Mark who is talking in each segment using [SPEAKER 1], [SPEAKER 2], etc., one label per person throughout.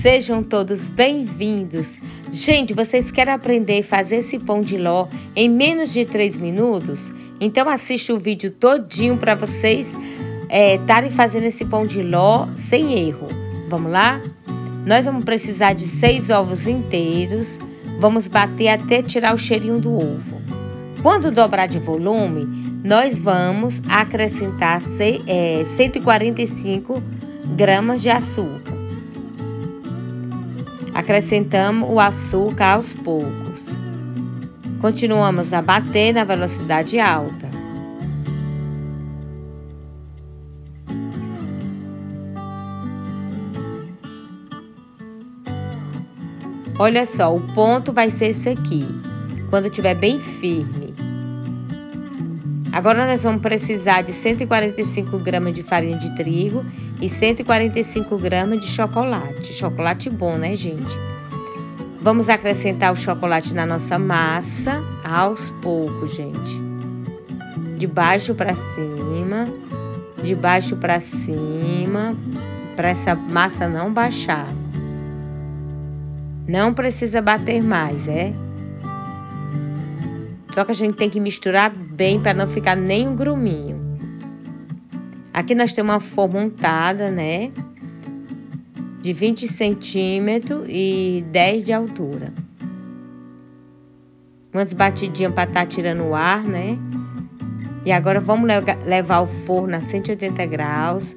[SPEAKER 1] Sejam todos bem-vindos. Gente, vocês querem aprender a fazer esse pão de ló em menos de 3 minutos? Então assiste o vídeo todinho para vocês estarem é, fazendo esse pão de ló sem erro. Vamos lá? Nós vamos precisar de 6 ovos inteiros. Vamos bater até tirar o cheirinho do ovo. Quando dobrar de volume, nós vamos acrescentar é, 145 gramas de açúcar. Acrescentamos o açúcar aos poucos. Continuamos a bater na velocidade alta. Olha só, o ponto vai ser esse aqui, quando estiver bem firme. Agora nós vamos precisar de 145 gramas de farinha de trigo e 145 gramas de chocolate. Chocolate bom, né, gente? Vamos acrescentar o chocolate na nossa massa aos poucos, gente. De baixo para cima, de baixo para cima, para essa massa não baixar. Não precisa bater mais, é? Só que a gente tem que misturar bem para não ficar nem um gruminho. Aqui nós temos uma forma untada, né? De 20 centímetros e 10 de altura. Umas batidinhas para estar tá tirando o ar, né? E agora vamos levar o forno a 180 graus,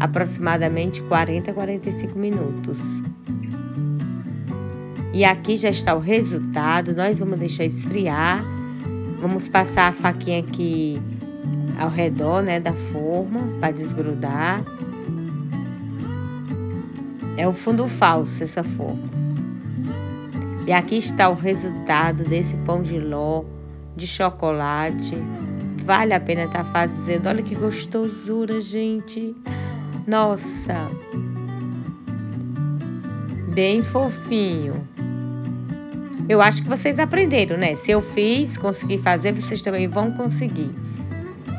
[SPEAKER 1] aproximadamente 40 a 45 minutos. E aqui já está o resultado. Nós vamos deixar esfriar Vamos passar a faquinha aqui ao redor, né, da forma para desgrudar. É o fundo falso essa forma. E aqui está o resultado desse pão de ló de chocolate. Vale a pena estar tá fazendo. Olha que gostosura, gente. Nossa. Bem fofinho. Eu acho que vocês aprenderam, né? Se eu fiz, consegui fazer, vocês também vão conseguir.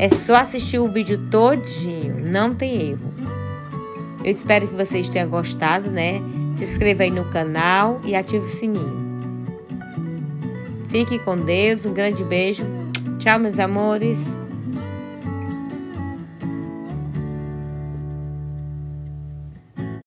[SPEAKER 1] É só assistir o vídeo todinho, não tem erro. Eu espero que vocês tenham gostado, né? Se inscreva aí no canal e ative o sininho. Fique com Deus, um grande beijo. Tchau, meus amores.